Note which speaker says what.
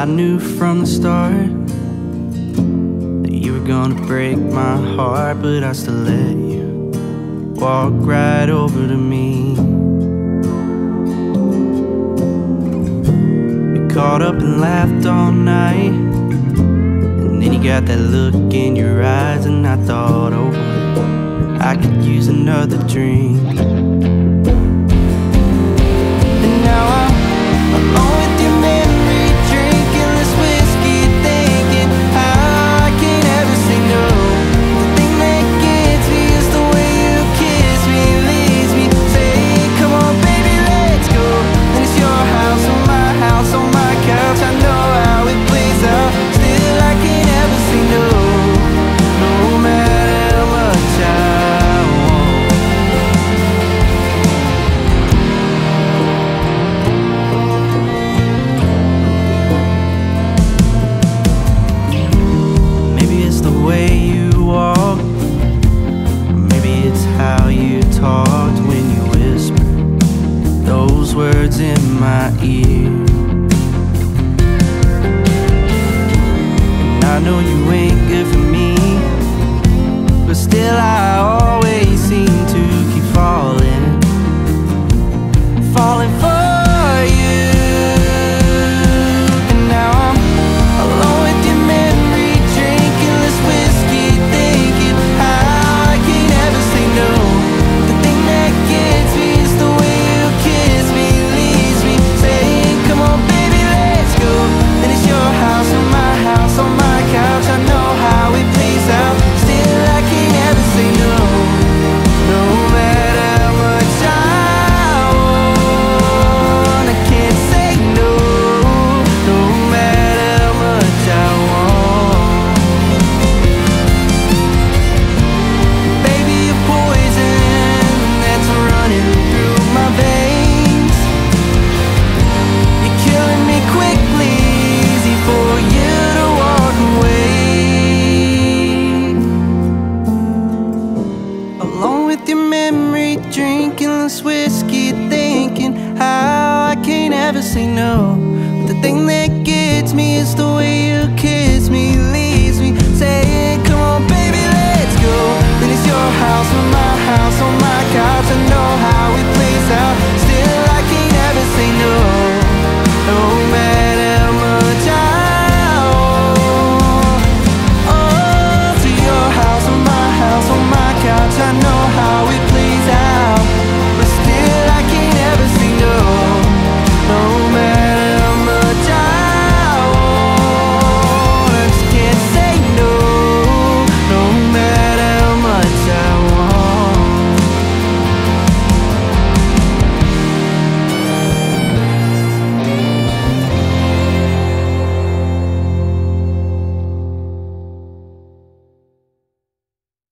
Speaker 1: I knew from the start that you were gonna break my heart, but I still let you walk right over to me. We caught up and laughed all night, and then you got that look in your eyes, and I thought, oh, I could use another drink. my ear. And I know you ain't good for me, but still I always seem to keep falling, falling for. drinks whiskey thinking how I can't ever say no. But the thing that gets me is the way you care